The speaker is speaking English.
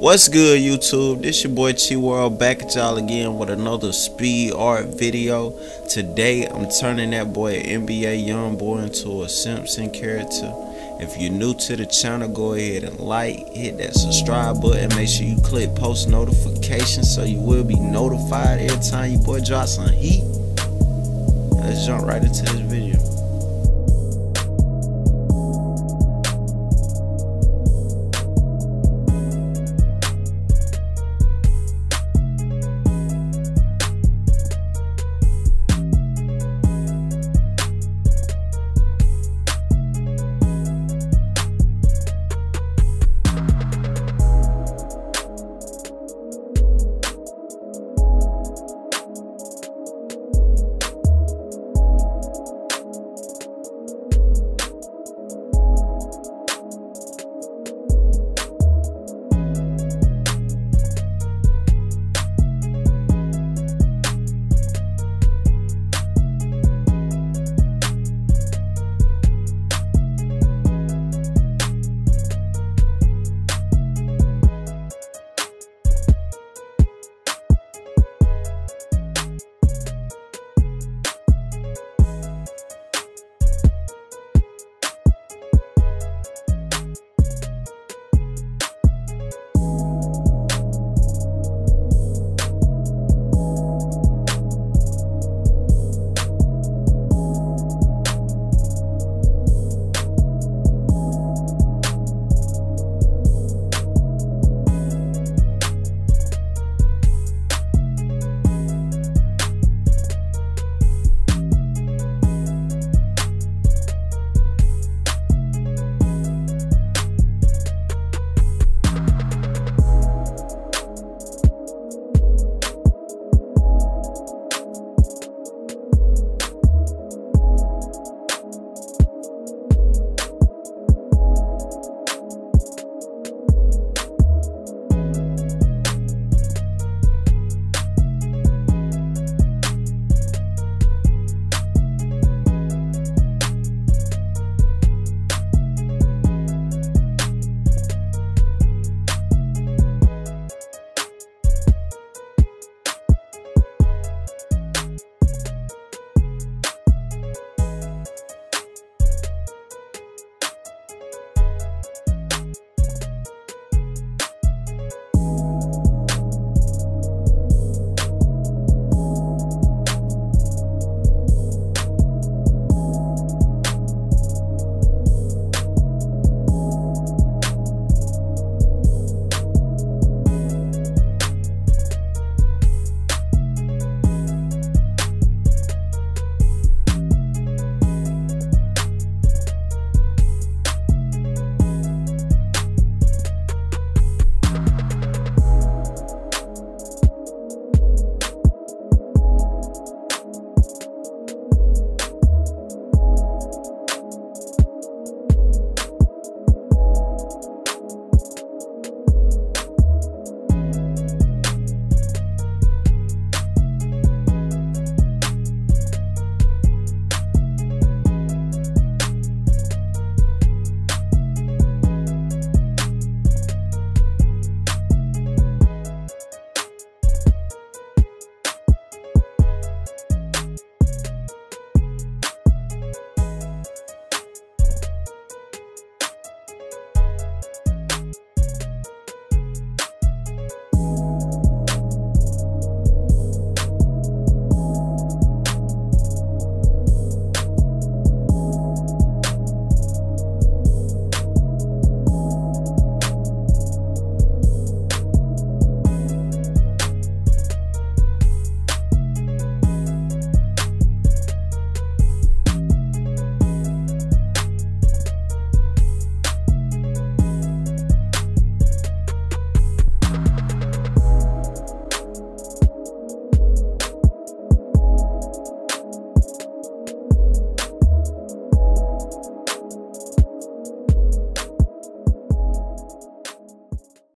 What's good YouTube? This your boy Chi World back at y'all again with another speed art video. Today I'm turning that boy NBA YoungBoy into a Simpson character. If you're new to the channel, go ahead and like, hit that subscribe button, make sure you click post notifications so you will be notified every time your boy drops some heat. Let's jump right into this video.